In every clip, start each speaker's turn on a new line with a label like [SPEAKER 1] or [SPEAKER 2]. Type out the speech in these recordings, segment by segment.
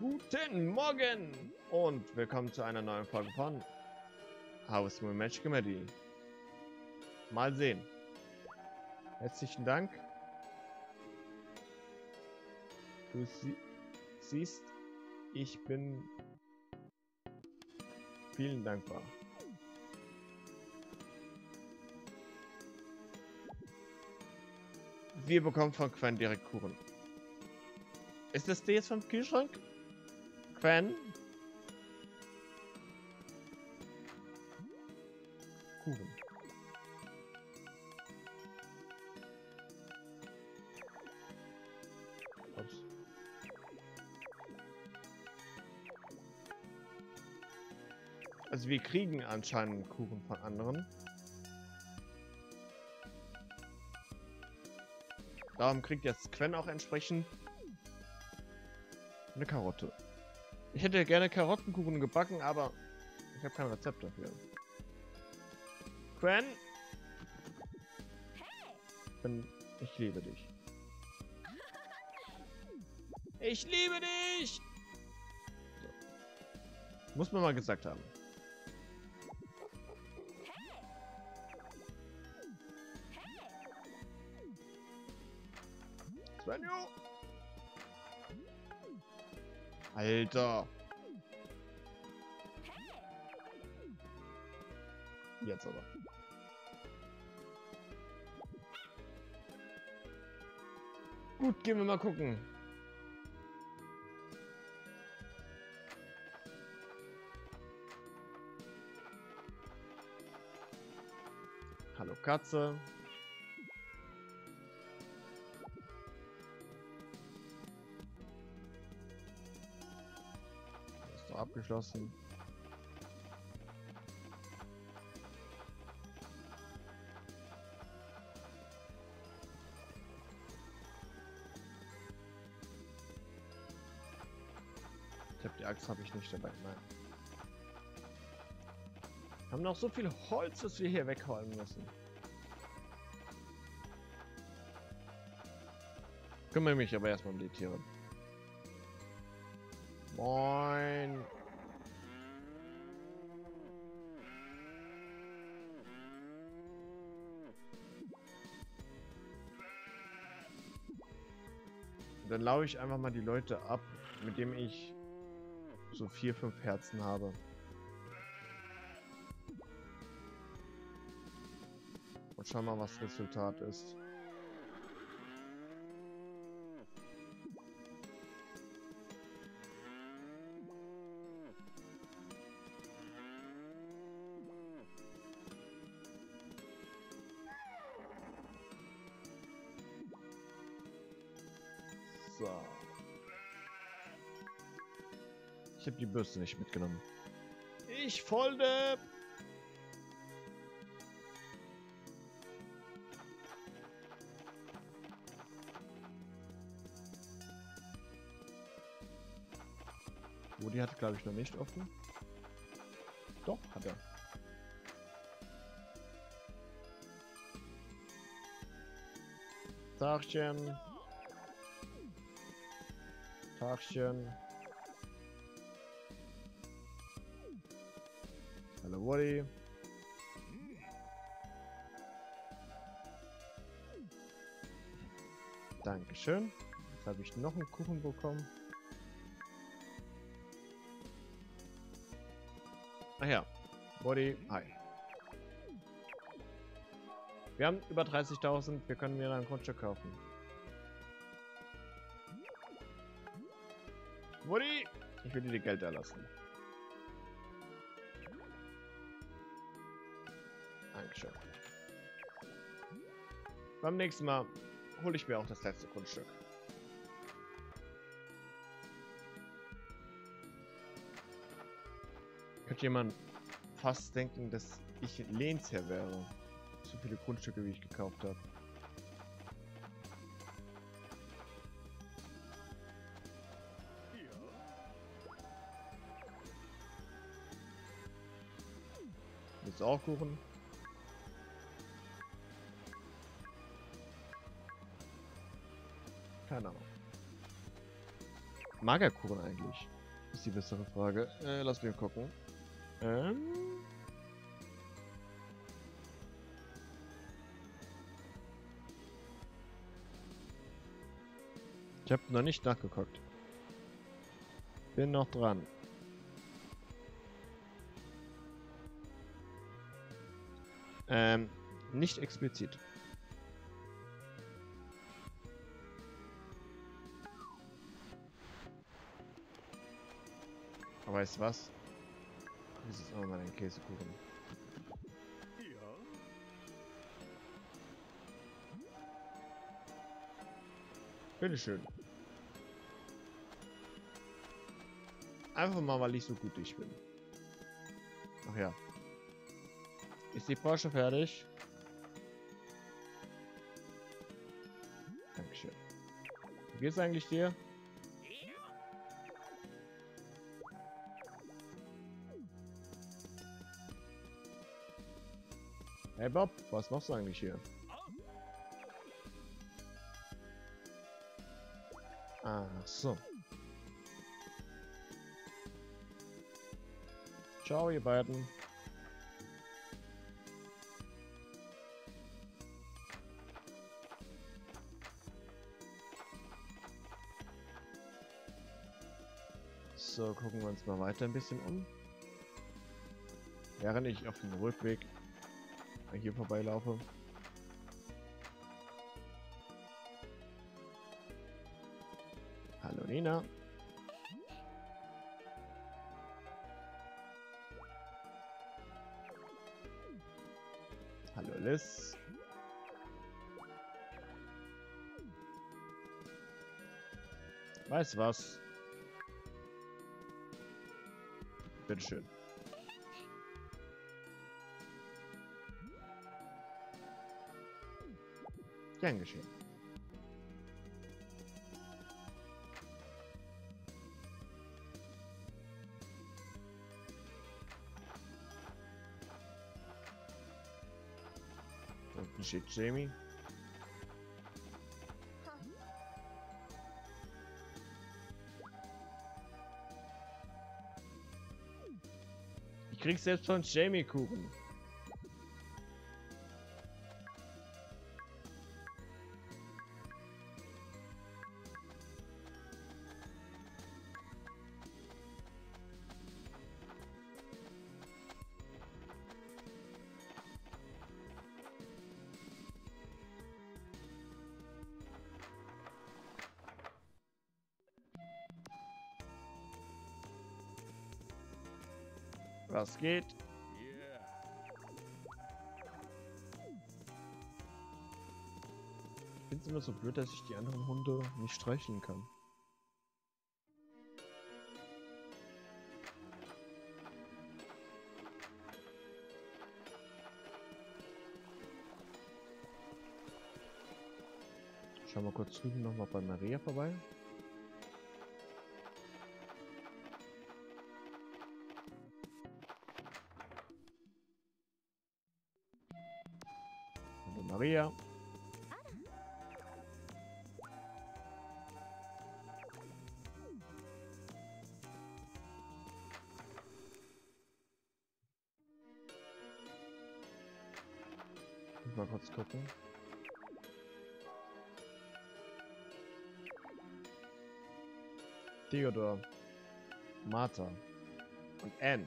[SPEAKER 1] Guten Morgen und willkommen zu einer neuen Folge von House Moon Match Comedy. Mal sehen. Herzlichen Dank. Du sie siehst, ich bin vielen dankbar. Wir bekommen von Quen direkt Kuchen. Ist das der jetzt vom Kühlschrank? Quen? Kuchen. Ups. Also wir kriegen anscheinend Kuchen von anderen. Darum kriegt jetzt Quen auch entsprechend eine Karotte. Ich hätte gerne Karottenkuchen gebacken, aber ich habe kein Rezept dafür. Quen? Quen, ich liebe dich. Ich liebe dich! So. Muss man mal gesagt haben. Svenjo! Alter! Jetzt aber. Gut, gehen wir mal gucken. Hallo Katze. Abgeschlossen. Ich glaube, die Axt habe ich nicht dabei. Nein. Haben noch so viel Holz, das wir hier wegholen müssen. Kümmere mich aber erstmal um die Tiere. Moin. Dann laufe ich einfach mal die Leute ab, mit dem ich so vier, fünf Herzen habe. Und schau mal, was das Resultat ist. Bürste nicht mitgenommen. Ich folge. Woody hat, glaube ich, noch nicht offen. Doch, hat er. Tagchen. Tagchen. Hallo Woody. Dankeschön. Jetzt habe ich noch einen Kuchen bekommen. Ach ja. Woody, hi. Wir haben über 30.000. Wir können mir ein Grundstück kaufen. Woody, ich will dir Geld erlassen. Dankeschön. Beim nächsten Mal hole ich mir auch das letzte Grundstück. Könnte jemand fast denken, dass ich Lehnsherr wäre. So viele Grundstücke, wie ich gekauft habe. Jetzt auch Kuchen. Keine Ahnung. Magerkuchen eigentlich? Ist die bessere Frage. Äh, lass mich gucken. Ähm. Ich habe noch nicht nachgeguckt. Bin noch dran. Ähm, nicht explizit. Weißt du was? Das ist auch mal ein Käsekuchen.
[SPEAKER 2] Ja.
[SPEAKER 1] Bitteschön. Einfach mal, weil ich so gut ich bin. Ach ja. Ist die Porsche fertig? Dankeschön. Wie geht's eigentlich dir? Hey Bob, was machst du eigentlich hier? Ach so. Ciao, ihr beiden. So, gucken wir uns mal weiter ein bisschen um. Während ich auf dem Rückweg hier vorbeilaufe. Hallo Nina. Hallo Liz. Weißt was? Bitteschön. Gern geschehen. Unten steht Jamie. Ich krieg selbst von Jamie Was geht? Ich finde es immer so blöd, dass ich die anderen Hunde nicht streicheln kann. Schau mal kurz drüben nochmal bei Maria vorbei. Mal kurz gucken. Theodor, Martha und Anne.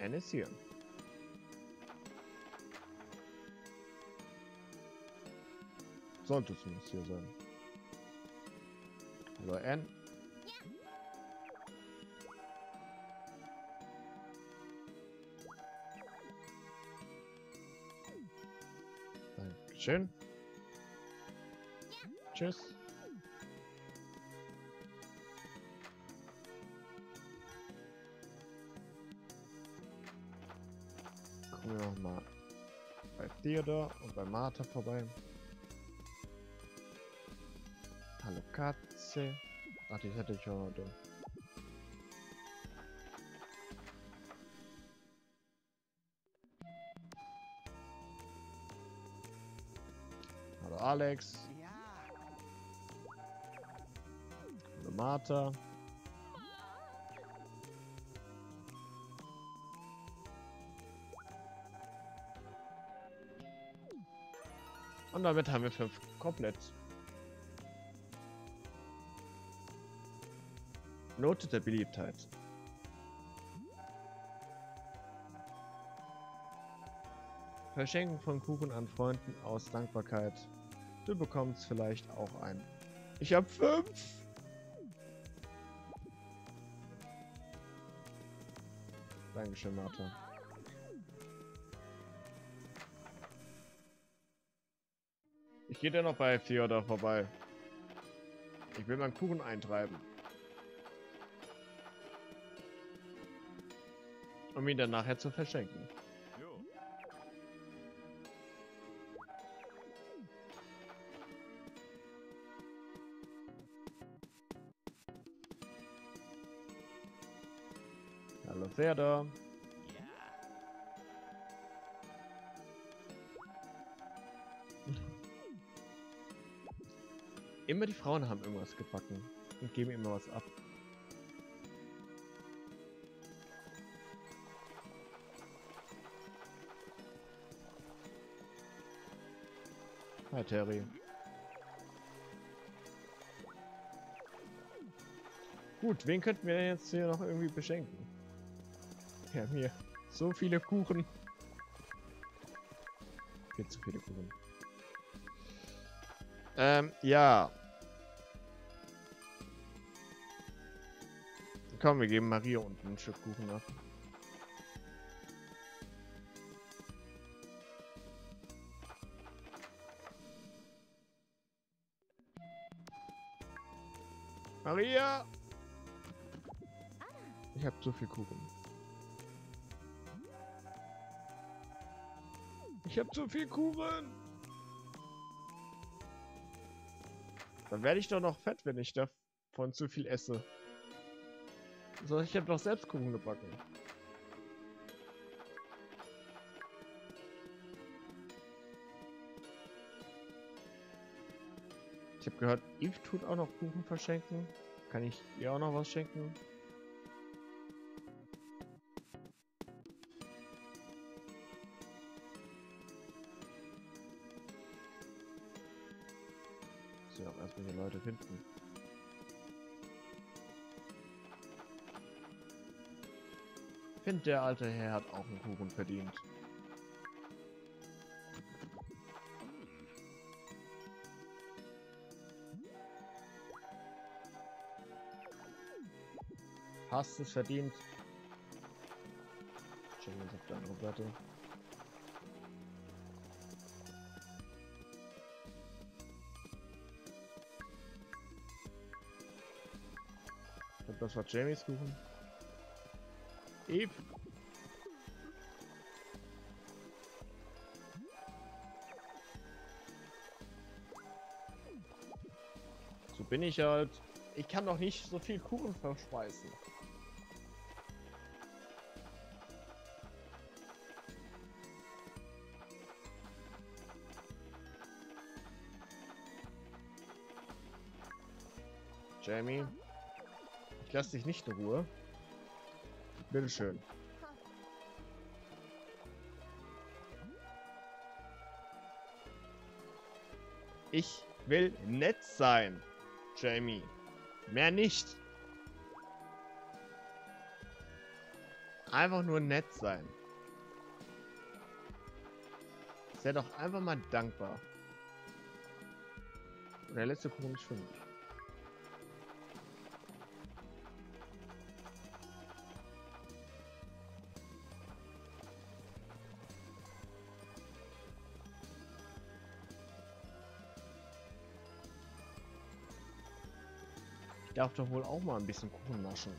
[SPEAKER 1] Anne ist hier. Sollte zumindest hier sein. Hallo Anne. Dankeschön. Tschüss. Gucken wir noch mal bei Theodor und bei Martha vorbei. Hallo Katze. Ach, die hätte ich schon heute. Alex. Hallo Martha. Und damit haben wir fünf komplett. Note der Beliebtheit. Verschenken von Kuchen an Freunden aus Dankbarkeit. Du bekommst vielleicht auch einen. Ich hab fünf! Dankeschön, Martha. Ich gehe noch bei Theodor vorbei. Ich will meinen Kuchen eintreiben. Um ihn dann nachher zu verschenken. Hallo Theodor. Immer die Frauen haben irgendwas gebacken und geben immer was ab. Hi Terry. Gut, wen könnten wir denn jetzt hier noch irgendwie beschenken? Wir haben hier so viele Kuchen. Viel zu viele Kuchen. Ähm, ja. Komm, wir geben Maria unten ein Stück Kuchen ab. Maria! Ich hab so viel Kuchen. Ich hab so viel Kuchen! Dann werde ich doch noch fett, wenn ich davon zu viel esse. So, ich habe doch selbst Kuchen gebacken. Ich habe gehört, Eve tut auch noch Kuchen verschenken. Kann ich ihr auch noch was schenken? Die Leute finden. Ich finde, der alte Herr hat auch einen Kuchen verdient. Hast es verdient. Schauen wir uns auf die andere. Glaube, das war Jamies Kuchen. Eve. So bin ich halt. Ich kann doch nicht so viel Kuchen verspeisen. Jamie, ich lasse dich nicht in Ruhe. Bitteschön. Ich will nett sein, Jamie. Mehr nicht. Einfach nur nett sein. Sei doch einfach mal dankbar. Und der letzte Kuchen ist für mich. Darf doch wohl auch mal ein bisschen Kuchen naschen.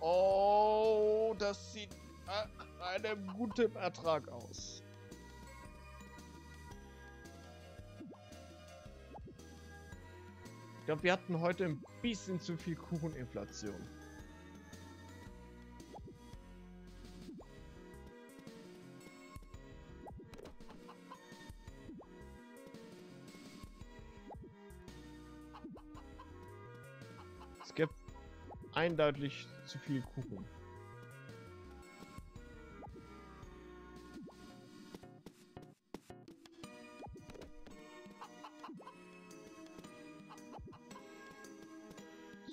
[SPEAKER 1] Oh, das sieht nach einem guten Ertrag aus. Ich glaube, wir hatten heute ein bisschen zu viel Kucheninflation. Eindeutig zu viel Kuchen.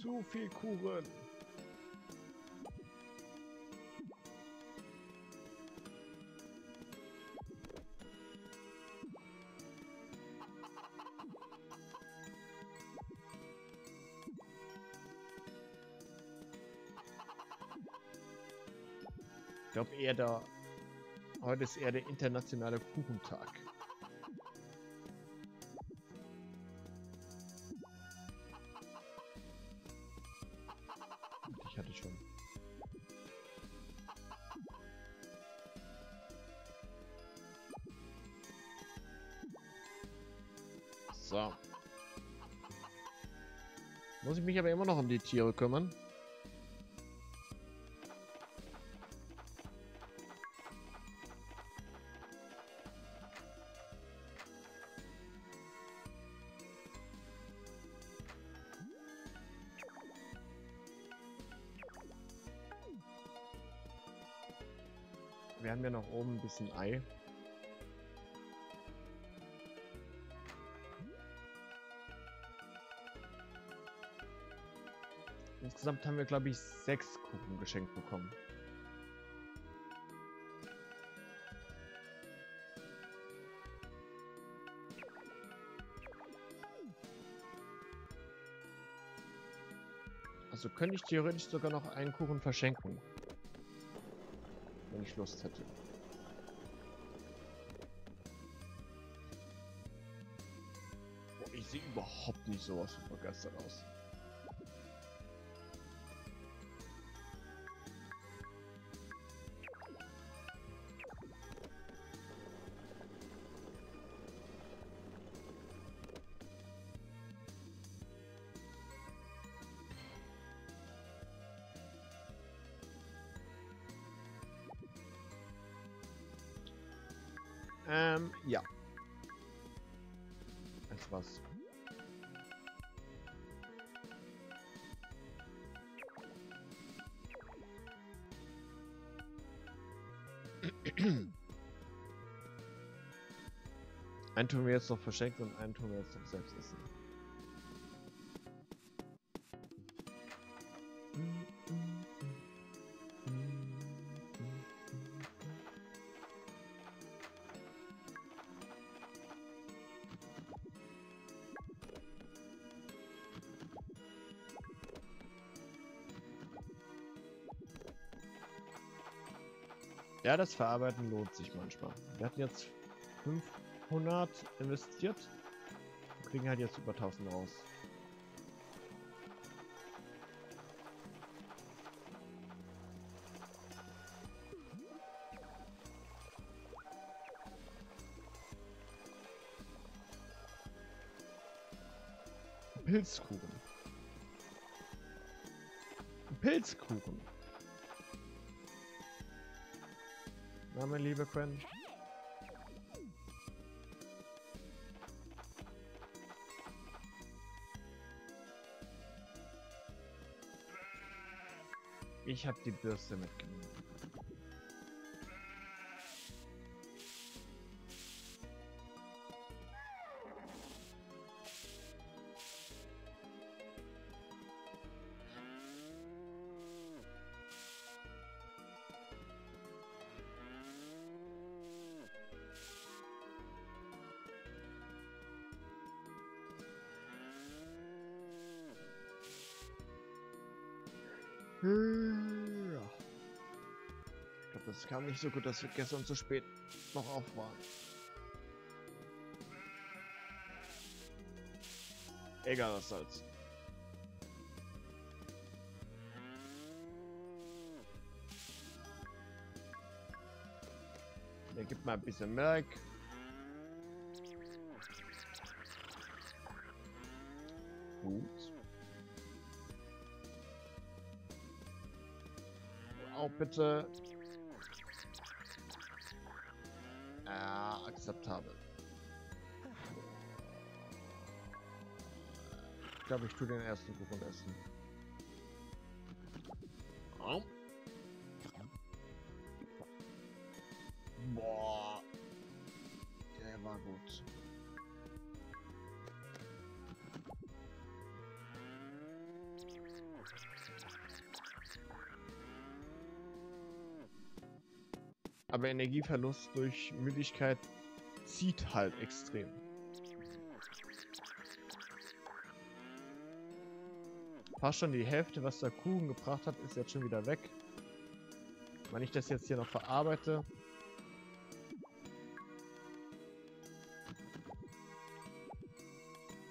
[SPEAKER 1] Zu viel Kuchen. Ich glaube eher der. Heute ist eher der internationale Kuchentag. Ich hatte schon. So. Muss ich mich aber immer noch um die Tiere kümmern. Wir haben ja noch oben ein bisschen Ei. Insgesamt haben wir, glaube ich, sechs Kuchen geschenkt bekommen. Also könnte ich theoretisch sogar noch einen Kuchen verschenken. Wenn ich Lust hätte. Boah, ich sehe überhaupt nicht sowas von begeistert aus. Einen tun wir jetzt noch verschenkt und einen tun wir jetzt noch selbst essen. Ja, das Verarbeiten lohnt sich manchmal. Wir hatten jetzt 500 investiert. Wir kriegen halt jetzt über 1000 raus. Pilzkuchen. Pilzkuchen. Na, mein lieber Quen. Ich habe die Bürste mitgenommen. Ich glaube, das kam nicht so gut, dass wir gestern zu spät noch auf waren. Egal, was soll's. Der gibt mal ein bisschen Milch. Bitte. Ja, akzeptabel. Ich glaube, ich tue den ersten Kuchen essen. Boah. Der war gut. Aber Energieverlust durch Müdigkeit zieht halt extrem. Fast schon die Hälfte, was der Kuchen gebracht hat, ist jetzt schon wieder weg. Wenn ich das jetzt hier noch verarbeite.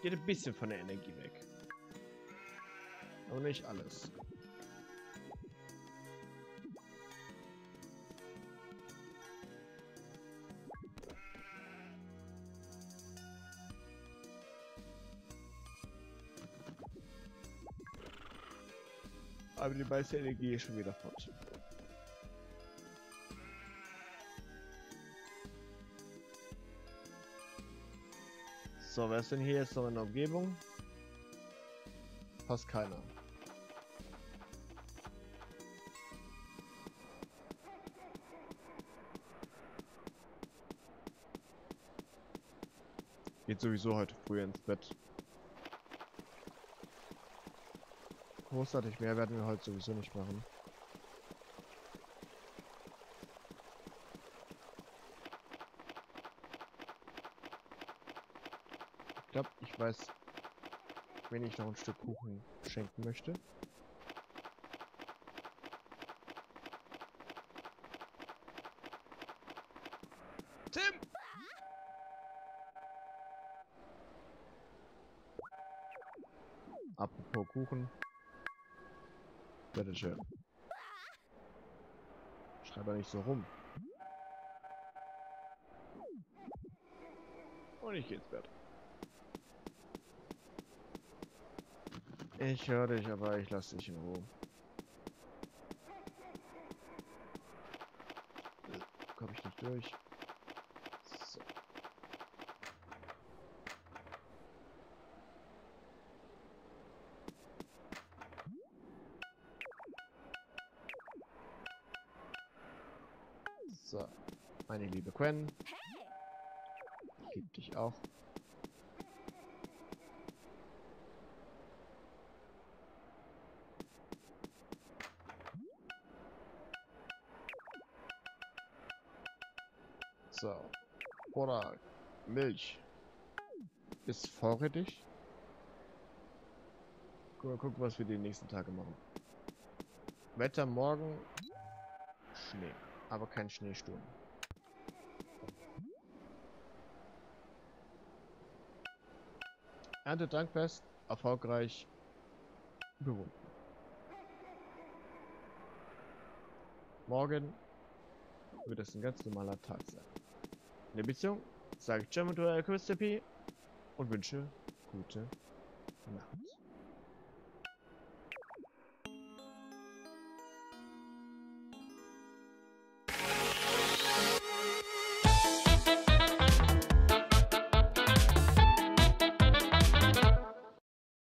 [SPEAKER 1] Geht ein bisschen von der Energie weg. Aber nicht alles. Aber die meiste Energie ist schon wieder fort. So, wer ist denn hier jetzt noch in der Umgebung? Fast keiner. Geht sowieso heute früh ins Bett. Großartig mehr werden wir heute sowieso nicht machen. Ich glaube, ich weiß, wenn ich noch ein Stück Kuchen schenken möchte. Tim! Apropos Kuchen. Bitteschön. Schreib doch nicht so rum. Und ich geh ins Bett. Ich höre dich, aber ich lasse dich in Ruhe. Komm ich nicht durch. Quen. Gib dich auch. So. Oder Milch. Ist vorrätig. Mal gucken, was wir die nächsten Tage machen. Wetter morgen. Schnee. Aber kein Schneesturm. Erntedankfest. Erfolgreich. Überwunden. Morgen wird es ein ganz normaler Tag sein. In der Beziehung sage ich German to Christopy und wünsche gute Nacht.